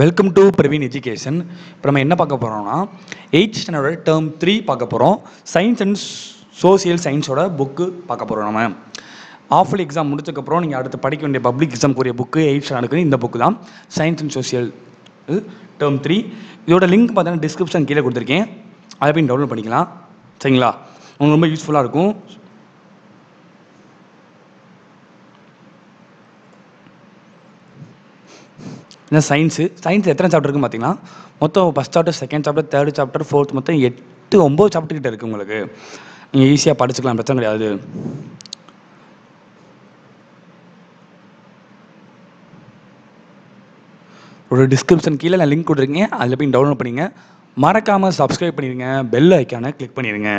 Welcome to Praveen education இப்போ நம்ம என்ன பார்க்க போகிறோம்னா எயிட் ஸ்டாண்டர்டோட டேர்ம் த்ரீ பார்க்க போகிறோம் சயின்ஸ் அண்ட் சோசியல் சயின்ஸோட புக்கு பார்க்க போகிறோம் நம்ம. ஆஃபுல் எக்ஸாம் முடிச்சதுக்கப்புறம் நீங்கள் அடுத்து படிக்க வேண்டிய பப்ளிக் எக்ஸாம்க்குரிய புக்கு எயிட் ஸ்டாண்டர்டுக்கு இந்த புக்கு தான். Science and social term three இதோட லிங்க் பார்த்தீங்கன்னா டிஸ்கிரிப்ஷன் கீழே கொடுத்துருக்கேன். அதை போய் டவுன்லோட் பண்ணிக்கலாம். சரிங்களா? உங்களுக்கு ரொம்ப யூஸ்ஃபுல்லாக இருக்கும். இந்த சயின்ஸு சயின்ஸ் எத்தனை சாப்டர் இருக்குன்னு பார்த்தீங்கன்னா மொத்தம் first chapter second chapter third chapter fourth மொத்தம் எட்டு ஒம்பது சாப்டர் கிட்ட இருக்குது உங்களுக்கு. நீங்கள் ஈஸியாக படிச்சுக்கலாம் பிரச்சனை கிடையாது. ஒரு டிஸ்கிரிப்ஷன் கீழே நான் லிங்க் கொடுத்துருக்கேன். அதில் போய் டவுன்லோட் பண்ணிங்க. மறக்காமல் சப்ஸ்கிரைப் பண்ணிடுங்க பெல் ஐக்கானை கிளிக் பண்ணிடுங்க